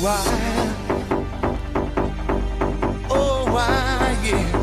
why. Oh, why, yeah.